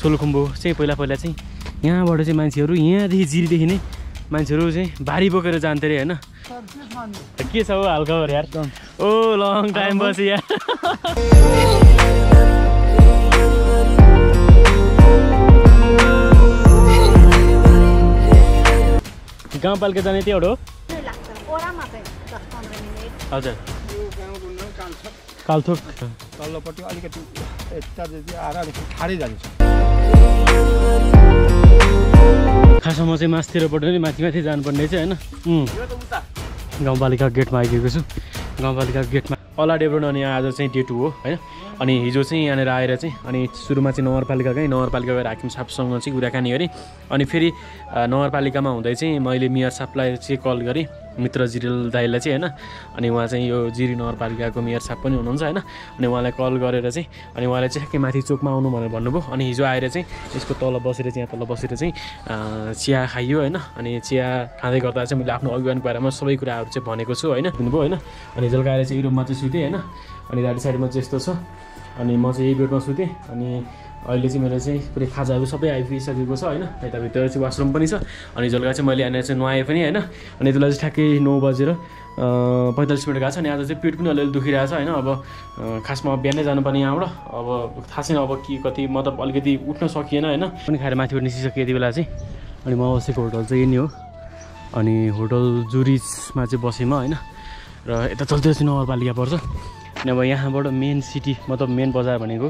सोलुखुम्बु चाहिँ पहिला पहिला चाहिँ यहाँबाट चाहिँ मान्छेहरू यहाँदेखि जिरीदेखि नै मान्छेहरू चाहिँ भारी बोकेर जान्थे अरे होइन? के छ हौ हालखबर यार? ओ लङ टाइम पछि यार। गाउँपालिका जाने त्यही हो? हजुर। कालथोक। तल्लोपट्टि अलिकति यता जति आएर अलिकति ठाडै जान्छ। खासमा म चाहिँ मासतिरबाट नि माथि माथि जानुपर्ने चाहिँ होइन. गाउँपालिका गेटमा आइपुगेको छु। गाउँपालिका गेटमा अला डेब्रोन अनि आज चाहिँ डे टू हो होइन? अनि हिजो चाहिँ यहाँनिर आएर चाहिँ अनि सुरुमा चाहिँ नगरपालिका गएँ नगरपालिका गएर हाकिम साहबसँग चाहिँ कुराकानी गरेँ अनि फेरि नगरपालिकामा हुँदै चाहिँ मैले मेयर साहबलाई चाहिँ कल गरेँ मित्र जिरेल दाईलाई चाहिँ होइन अनि उहाँ चाहिँ यो जिरी नगरपालिकाको मेयर साहब पनि हुनुहुन्छ होइन अनि उहाँलाई कल गरेर चाहिँ अनि उहाँले चाहिँ ठ्याक्कै माथि चोकमा आउनु भनेर भन्नुभयो अनि हिजो आएर चाहिँ यसको तल बसेर चाहिँ यहाँ तल बसेर चाहिँ चिया खाइयो होइन अनि चिया खाँदै गर्दा चाहिँ मैले आफ्नो अभियानको बारेमा सबै कुराहरू चाहिँ भनेको छु होइन भन्नुभयो होइन अनि बेलुका आएर चाहिँ युरोपमा चाहिँ सुतेँ होइन अनि गाडी साइडमा चाहिँ यस्तो छ। अनि म चाहिँ यही बेडमा सुतेँ अनि अहिले चाहिँ मेरो चाहिँ पुरै खाजाहरू सबै आइपुगिसकेको छ होइन? यताभित्र चाहिँ वासरुम पनि छ। अनि बेलुका चाहिँ मैले यहाँनिर चाहिँ नुहाएँ पनि होइन? अनि त्यसलाई चाहिँ ठ्याक्कै नौ बजेर पैँतालिस मिनट गएको छ। अनि आज चाहिँ पेट पनि अलिअलि दुखिरहेको छ होइन? अब खासमा बिहानै जानुपर्ने यहाँबाट। अब थाहा छैन अब के कति मतलब अलिकति उठ्न सकिएन होइन? पनि खाएर माथिबाट निस्किसकेँ यति बेला चाहिँ। अनि म बसेको होटल चाहिँ यही नै हो। अनि होटल जुरिजमा चाहिँ बसेँ म होइन? र यता चल्दै नगरपालिका पर्छ। अब यहाँबाट मेन सिटी मतलब मेन बजार भनेको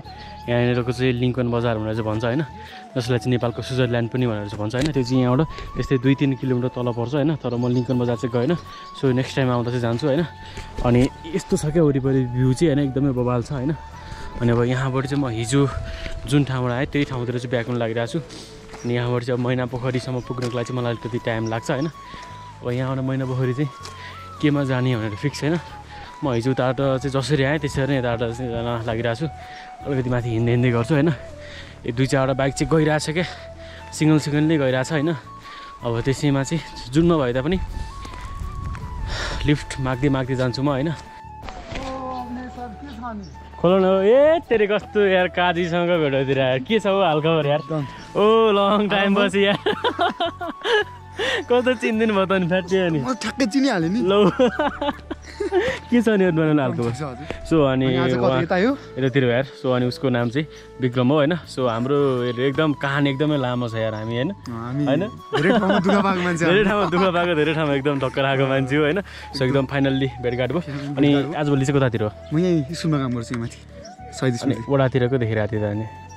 यहाँनिरको चाहिँ लिङ्कन बजार भनेर चाहिँ भन्छ होइन। जसलाई चाहिँ नेपालको स्विजरल्यान्ड पनि भनेर चाहिँ भन्छ होइन। त्यो चाहिँ यहाँबाट यस्तै दुई तिन किलोमिटर तल पर्छ होइन। तर म लिङ्कन बजार चाहिँ गएन। सो नेक्स्ट टाइम आउँदा चाहिँ जान्छु होइन। अनि यस्तो छ क्या वरिपरि भ्यू चाहिँ होइन एकदमै बबाल छ होइन। अनि अब यहाँबाट चाहिँ म हिजो जुन ठाउँबाट आएँ त्यही ठाउँतिर चाहिँ ब्याक हुन लागिरहेको छु। अनि यहाँबाट चाहिँ अब मैना पोखरीसम्म पुग्नको लागि चाहिँ मलाई अलिकति टाइम लाग्छ होइन। अब यहाँबाट मैना पोखरी चाहिँ केमा जाने भनेर फिक्स छैन। म हिजो उताबाट चाहिँ जसरी आएँ त्यसरी नै यताबाट चाहिँ जान लागिरहेको छु। अलिकति माथि हिँड्दै हिँड्दै गर्छु होइन? यो दुई चारवटा बाइक चाहिँ गइरहेछ क्या। सिङ्गल सिङ्गल नै गइरहेछ होइन? अब त्यसैमा चाहिँ जुनमा भए तापनि लिफ्ट माग्दै माग्दै जान्छु म होइन? खोल न ए तेरे कस्तो यार काजीसँग भेटोतिर यार। के छ हौ हालखबर यार? ओ लङ टाइम पछि यार। कस्तो चिन्दिनु भयो त नि फ्याटियो नि ठ्याक्कै चिनिहालेँ नि। लौ। के छ नि यो बनाउनु हालको? ठिक छ हजुर। सो अनि अनि यतातिर यार सो अनि उसको नाम चाहिँ विक्रम हो होइन? सो हाम्रो एकदम कहानी एकदमै लामो छ यार हामी होइन? होइन? धेरै ठाउँमा दुःख पाएको धेरै ठाउँमा एकदम टक्कर आएको मान्छे हो होइन? सो एकदम फाइनल्ली भेटघाट भयो। अनि आजभोलि चाहिँ कतातिर हो? म यहीँ स्कुलमा काम गर्छु माथि अनि वडातिरको देखिरहेको थियो त अनि।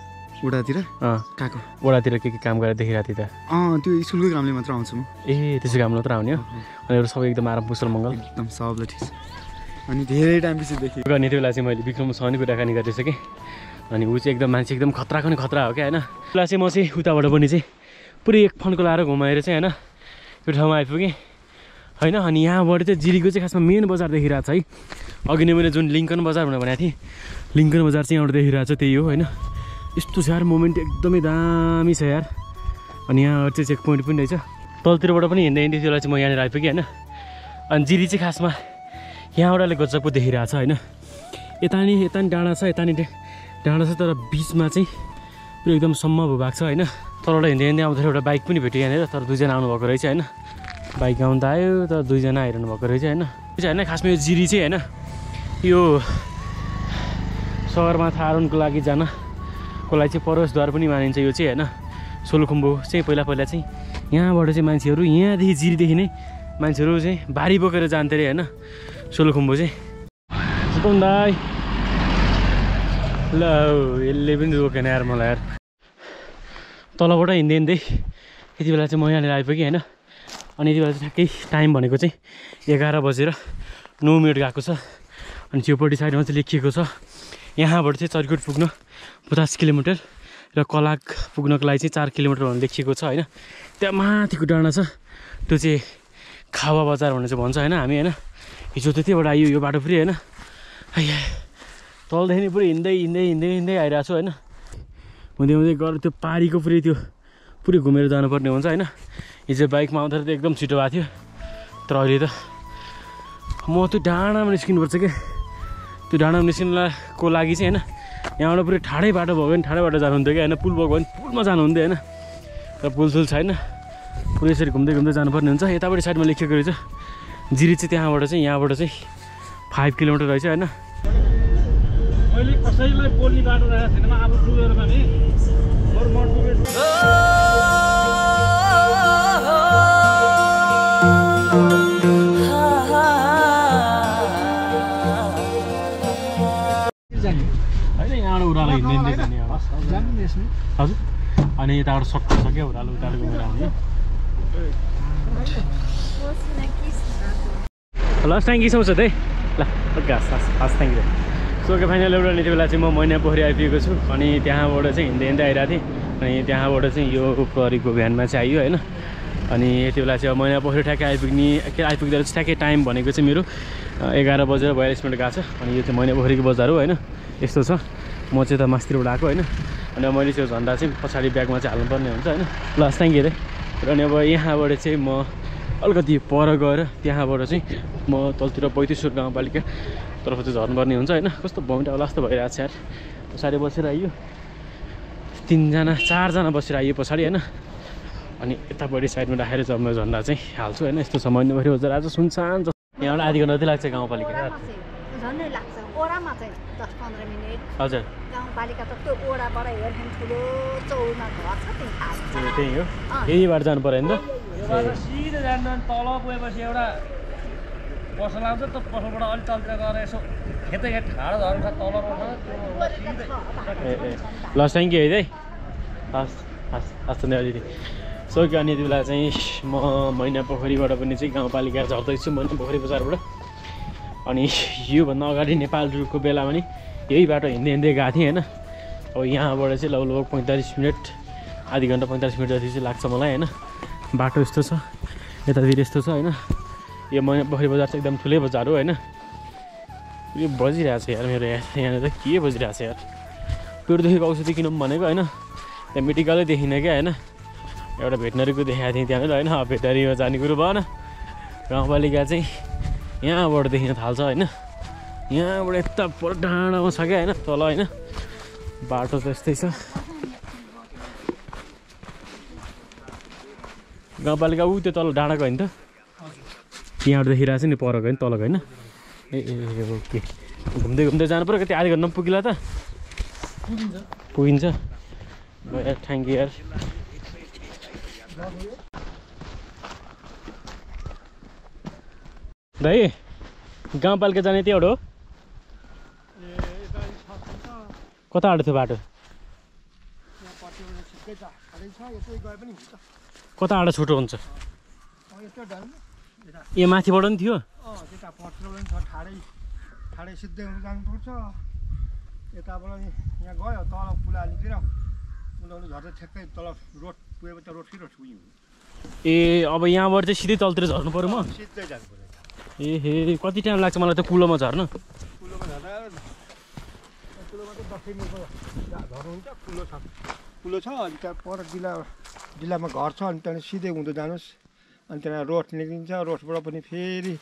उडातिर? अँ। कहाँको? वडातिर के के काम गरेर देखिरहेको थियो त। अँ त्यो स्कुलकै कामले मात्र आउँछु म। ए त्यसो काम मात्र आउने हो? अनि सबै एकदम आराम कुशल मङ्गल। एकदम सबलाई ठिक छ। अनि धेरै टाइम पछि देखेँ। गर्ने त्यो बेला चाहिँ मैले विक्रमसँग नि कुराकानी गर्दैछु कि। अनि ऊ चाहिँ एकदम मान्छे एकदम खतराको नि खतरा हो क्या होइन? बेला चाहिँ म चाहिँ उताबाट पनि चाहिँ पुरै एक फन्को लाएर घुमाएर चाहिँ होइन? यो ठाउँमा आइपुगेँ। होइन अनि यहाँबाट चाहिँ जिरीको चाहिँ खासमा मेन बजार देखिरहेको छ है। अघि नै मैले जुन लिङ्कन बजार भनेर भनेको थिएँ। लिङ्कन बजार चाहिँ यहाँबाट देखिरहेको छ त्यही हो होइन? यस्तो छ यार मोमेन्ट एकदमै दामी छ यार। अनि यहाँ चाहिँ चेक पोइन्ट पनि रहेछ। तलतिरबाट पनि हिँड्दै हिँड्दै त्यो बेला चाहिँ म यहाँनिर आइपुगेँ होइन। अनि जिरी चाहिँ खासमा यहाँबाट अलिक गजबको देखिरहेको छ होइन। यता नि यता नि डाँडा छ यता नि डाँडा छ तर बिचमा चाहिँ पुरै एकदम सम्म भूभाग छ होइन। तलबाट हिँड्दै हिँड्दै आउँदाखेरि एउटा बाइक पनि भेट्यो यहाँनिर तर दुईजना आउनुभएको रहेछ होइन। बाइक आउनु त आयो तर दुईजना आइरहनु भएको रहेछ होइन। होइन खासमा यो जिरी चाहिँ होइन यो सगरमाथा आरोहणको लागि जानको लागि चाहिँ प्रवेशद्वार पनि मानिन्छ यो चाहिँ होइन? सोलुखुम्बु चाहिँ पहिला पहिला चाहिँ यहाँबाट चाहिँ मान्छेहरू यहाँदेखि जिरीदेखि नै मान्छेहरू चाहिँ भारी बोकेर जान्थे अरे होइन? सोलुखुम्बु चाहिँ। दाई। ल यसले पनि रोकेन यार मलाई यार। तलबाट हिँड्दै हिँड्दै यति बेला चाहिँ म यहाँनिर आइपुगेँ होइन? अनि यति बेला चाहिँ ठ्याक्कै टाइम भनेको चाहिँ एघार बजेर नौ मिनट गएको छ। अनि छेउपट्टि साइडमा चाहिँ लेखिएको छ। यहाँबाट चाहिँ चर्कोट पुग्न पचास किलोमिटर र कलाक पुग्नको लागि चाहिँ चार किलोमिटर भनेर लेखिएको छ होइन? त्यहाँ माथिको डाँडा छ। त्यो चाहिँ खावा बजार भनेर चाहिँ भन्छ होइन? हामी होइन? हिजो त त्यहीबाट आयो यो बाटो फेरि होइन? तलदेखि पुरै हिँड्दै हिँड्दै हिँड्दै हिँड्दै आइरहेको छु होइन? हुँदै हुँदै गएर त्यो पारीको पुरै त्यो पुरै घुमेर जानुपर्ने हुन्छ होइन? हिजो बाइकमा आउँदाखेरि त एकदम छिटो भएको थियो। तर अहिले त म त्यो डाँडामा निस्किनुपर्छ क्या त्यो डाँडामा निस्किनुको लागि चाहिँ होइन यहाँबाट पुरै ठाडै बाटो भयो भने ठाडै बाटो जानुहुन्थ्यो कि होइन पुल भएको भने पुलमा जानुहुन्थ्यो होइन र पुलसुल छैन पुरै यसरी घुम्दै घुम्दै जानुपर्ने हुन्छ। यतापट्टि साइडमा लेखेको रहेछ जिरी चाहिँ त्यहाँबाट चाहिँ यहाँबाट चाहिँ फाइभ किलोमिटर रहेछ होइन। मैले कसैलाई बोल्ने बाटो राखेको छैन अब डुबेर पनि जाने। होइन यहाँबाट उरालो हिँड्दै जाने नि यसमा। हजुर। अनि यताबाट सक्छ सक्यो उरालो उताबाट घुमेर आउने लास्ट टाइम के सोच त है। ल हस् हस् हस् thank you so okay final एउटा यति बेला चाहिँ म मैना पोखरी आइपुगेको छु। अनि त्यहाँबाट चाहिँ हिँड्दै हिँड्दै आइरहेको थिएँ। अनि त्यहाँबाट चाहिँ यो प्रहरीको भ्यानमा चाहिँ आइयो होइन। अनि यति बेला चाहिँ अब मैना पोखरी ठ्याक्कै आइपुग्ने के आइपुग्दा चाहिँ ठ्याक्कै टाइम भनेको चाहिँ मेरो एघार बजेर बयालिस मिनट गएको छ। अनि यो चाहिँ मैना पोखरीको बजार हो होइन। यस्तो छ। म चाहिँ त मास्तिरबाट आएको होइन। अनि मैले चाहिँ झन्डा चाहिँ पछाडि ब्यागमा चाहिँ हाल्नुपर्ने हुन्छ होइन। प्लस थ्याङ्क यू र अनि अब यहाँबाट चाहिँ म अलिकति पर गएर त्यहाँबाट चाहिँ म तलतिर पैँतिसवटा गाउँपालिका तर्फ चाहिँ झर्नुपर्ने हुन्छ होइन। कस्तो भमिटा जस्तो भइरहेको छ यार। पछाडि बसेर आइयो। तिनजना चारजना बसेर आइयो पछाडि होइन। अनि यतापट्टि साइडमा राखेर चाहिँ म झन्डा चाहिँ हाल्छु होइन। यस्तो छ मैना पोखरी बजार आज सुनसान छ यहाँबाट आधी घन्टा जति लाग्छ गाउँपालिका। चाहिँ झन्डै लाग्छ ओडामा चाहिँ दस पन्ध्र मिनट हजुर गाउँपालिका त त्यो ओडाबाट हेर्ने ठुलो चौरमा घर छ त्यही हो यही बाटो जानु पऱ्यो नि त सिधै जानु अनि तल गएपछि एउटा पसल आउँछ त पसलबाट अलिक तलतिर गएर यसो खेतै खेत ठाडो झर्नु छ तल त्यो ए ए ल थ्याङ्क यू है दाइ हस् हस् हस् धन्यवाद दिदी सो कि अनि यति बेला चाहिँ म मैना पोखरीबाट पनि चाहिँ गाउँपालिका झर्दैछु मैना पोखरी बजारबाट अनि योभन्दा अगाडि नेपाल टुरको बेलामा नि यही बाटो हिँड्दै हिँड्दै गएको थिएँ होइन। अब यहाँबाट चाहिँ लगभग पैँतालिस मिनट आधी घन्टा पैँतालिस मिनट जति चाहिँ लाग्छ मलाई होइन। बाटो यस्तो छ यतातिर यस्तो छ होइन। यो मैना पोखरी बजार चाहिँ एकदम ठुलै बजार हो होइन। यो बजिरहेको छ यार मेरो यहाँ यहाँनिर के बजिरहेको छ यार। पेटदेखिको औषधि किनौँ भनेको होइन। त्यहाँ मेडिकलै देखिनँ क्या होइन। एउटा भेटनरीको देखाएको थिएँ त्यहाँनिर होइन। भेटनरीमा जाने कुरो भएन। गाउँपालिका चाहिँ यहाँबाट देखिन थाल्छ होइन। यहाँबाट यता पर डाँडामा छ क्या होइन तल होइन। बाटो त यस्तै छ। गाउँपालिका ऊ त्यो तल डाँडाको होइन त? त्यहाँबाट देखिरहेको छ नि परको होइन तलको होइन। ए ए ओके। घुम्दै घुम्दै जानु पऱ्यो। कति आधी घन्टामा पुगिला त। पुगिन्छ। थ्याङ्क यू यार। भाइ गाउँपालिका जाने त्यहाँबाट हो कता आँटो थियो बाटो? कता आँटो छोटो हुन्छ? ए माथिबाट थियो पनि छ ठाडै यताबाट यहाँ गयो ए अब यहाँबाट चाहिँ सिधै तलतिर झर्नु पऱ्यो म। सिधै जानु पऱ्यो। ए हे कति टाइम लाग्छ मलाई त कुलोमा झर्न? कुलो छ। कुलो छ अनि त्यहाँ पर जिल्ला जिल्लामा घर छ अनि त्यहाँदेखि सिधै हुँदो जानुहोस्। अनि त्यहाँ रोड निक्लिन्छ रोडबाट पनि फेरि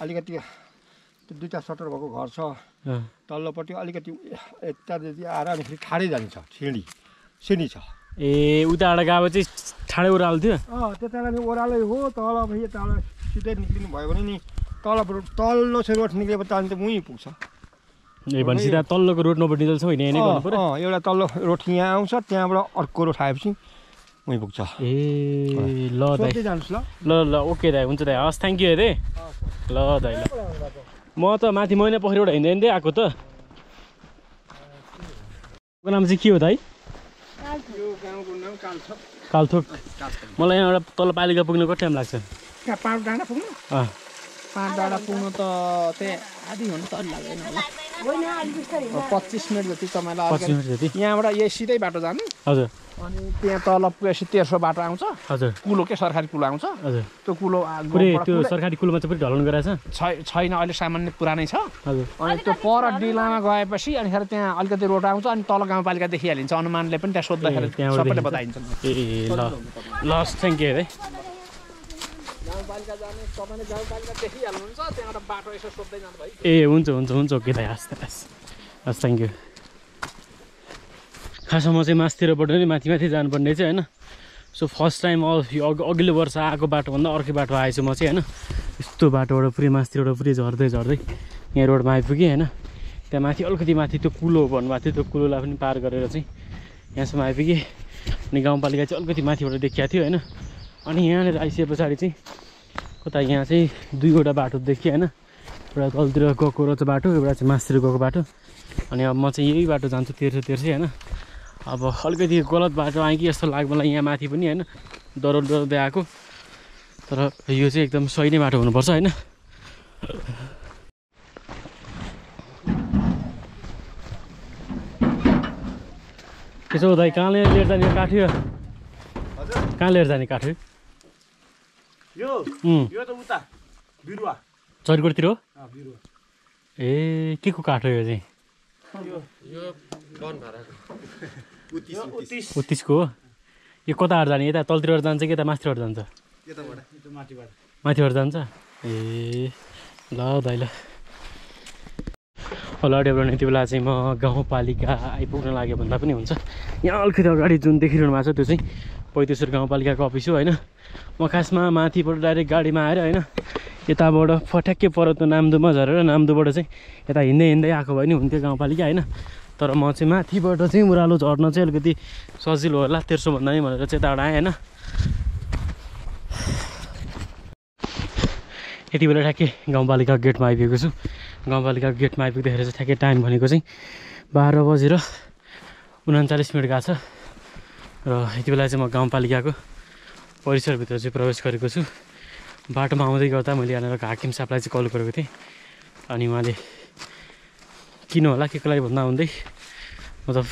अलिकति त्यो दुईवटा सटर भएको घर छ। तल्लोपट्टि अलिकति यतादेखि आएर अनि फेरि ठाडै जान्छ सिँढी सिँढी छ। ए उताबाट गएको चाहिँ ठाडै उरालो थियो? अँ त्यतालाई नि ओह्रालै हो तल यताबाट सिधै निक्लिनु भयो भने नि तलबाट तल्लो चाहिँ रोड निक्लेपछि त उहीँ पुग्छ। ए भनेपछि त्यहाँ तल्लोको रोड नपट्टिन्जेलसम्म होइन यहीँ नै गर्नु अँ, पऱ्यो अँ, एउटा तल्लो रोड यहाँ आउँछ त्यहाँबाट अर्को रोड आएपछि उहीँ पुग्छ। ए ल दाइ। ल। ल ल ओके दाइ हुन्छ दाइ हस् थ्याङ्क यू है दाइ ल दाइ ल। म त माथि मैना पोखरीबाट हिँड्दै हिँड्दै आएको त। को नाम चाहिँ के हो दाइ? यो गाउँको नाम काल्छ कालथोक। मलाई यहाँबाट तल पालिका पुग्नु कति टाइम लाग्छ? पाँच डाँडा पुग्नु त त्यहाँ आधी घन्टा त लाग्दैन होला। पच्चिस मिनट जति तपाईँलाई यहाँबाट यही सिधै बाटो जानु। हजुर। अनि त्यहाँ तल पुगेपछि तेर्सो बाटो आउँछ। हजुर। कुलो के सरकारी कुलो आउँछ। हजुर। त्यो कुलो त्यो सरकारी कुलमा चाहिँ पुरै ढलान गराएछ छै- छैन अहिले सामान्य पुरानै छ। हजुर। अनि त्यो पर डिलामा गएपछि अनि फेरि त्यहाँ अलिकति रोड आउँछ अनि तल गाउँपालिका देखिहालिन्छ। अनुमानले पनि त्यहाँ सोद्धाखेरि सबैले। बताइन्छ। ए ल। ल थ्याङ्क यू है ए हुन्छ हुन्छ हुन्छ ओके दाइ हस् हस्। हस् थ्याङ्क यू खासमा चाहिँ मासतिरबाट नै माथि माथि जानुपर्ने चाहिँ होइन। सो फर्स्ट टाइम अघिल्लो वर्ष आएको बाटोभन्दा अर्कै बाटो आएछु म चाहिँ होइन। यस्तो बाटोबाट पुरै मासतिरबाट पुरै झर्दै झर्दै यहाँ रोडमा आइपुगेँ होइन। त्यहाँ माथि अलिकति माथि त्यो कुलो भन्नुभएको थियो त्यो कुलोलाई पनि पार गरेर चाहिँ यहाँसम्म आइपुगेँ। अनि गाउँपालिका चाहिँ अलिकति माथिबाट देखिएको थियो होइन। अनि यहाँनिर आइसके पछाडि चाहिँ कता यहाँ चाहिँ दुईवटा बाटो देखेँ होइन। एउटा तलतिर गएको रहेछ बाटो एउटा चाहिँ मासतिर गएको बाटो। अनि अब म चाहिँ यही बाटो जान्छु तेर्सो तेर्सै होइन। अब अलिकति गलत बाटो आएँ कि जस्तो लाग्यो मलाई यहाँ माथि पनि होइन डराउ डराउँदै आएको। तर यो चाहिँ एकदम सही नै बाटो हुनुपर्छ होइन। त्यसो हुँदा कहाँ लिएर जाने काठ यो हजुर कहाँ लिएर जाने काठ यो यो त उता बिरुवा चरिकोटतिर हो बिरुवा ए के को काठ हो यो चाहिँ उत्तिस उत्तिस उत्तिसको हो यो कताबाट जाने यता तलतिरबाट जान्छ कि यता माथिबाट जान्छ यताबाट यो माथिबाट माथिबाट जान्छ ए ल दाइ ल होला डेभलपमेन्ट यति बेला चाहिँ म गाउँपालिका आइपुग्न लाग्यो भन्दा पनि हुन्छ। यहाँ अलिकति अगाडि जुन देखिरहनु भएको छ त्यो चाहिँ पैतेश्वर गाउँपालिकाको अफिस हो होइन? म खासमा माथिबाट डाइरेक्ट गाडीमा आएर होइन? यताबाट फट्याक्कै पर त्यो नाम्दोमा झरेर नाम्दोबाट चाहिँ यता हिँड्दै हिँड्दै आएको भए नि हुन्थ्यो गाउँपालिका होइन? तर म चाहिँ माथिबाट चाहिँ उरालो झर्न चाहिँ अलिकति सजिलो होला तेर्सोभन्दा नि भनेर चाहिँ यताबाट आएँ होइन? यति बेला ठ्याक्कै गाउँपालिका गेटमा आइपुगेको छु। गाउँपालिका गेटमा आइपुग्दाखेरि चाहिँ ठ्याक्कै टाइम भनेको चाहिँ बाह्र बजेर उन्चालिस मिनट गएको छ। र यति बेला चाहिँ म गाउँपालिकाको परिसरभित्र चाहिँ प्रवेश गरेको छु। बाटोमा आउँदै गर्दा मैले यहाँनिर हाकिम साहबलाई चाहिँ कल गरेको थिएँ। अनि उहाँले किन होला? के को लागि भन्दा हुँदै? मतलब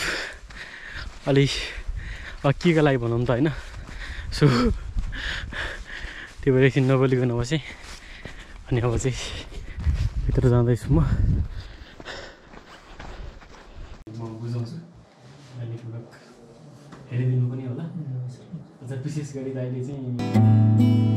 अलि के को लागि भनौँ त होइन? सो त्यो भएर एकछिन नबोलिकन बसेँ अनि अब चाहिँ भित्र जाँदैछु म। म बुझाउँछु। हेरिदिनु पनि होला। विशेष गरी त अहिले चाहिँ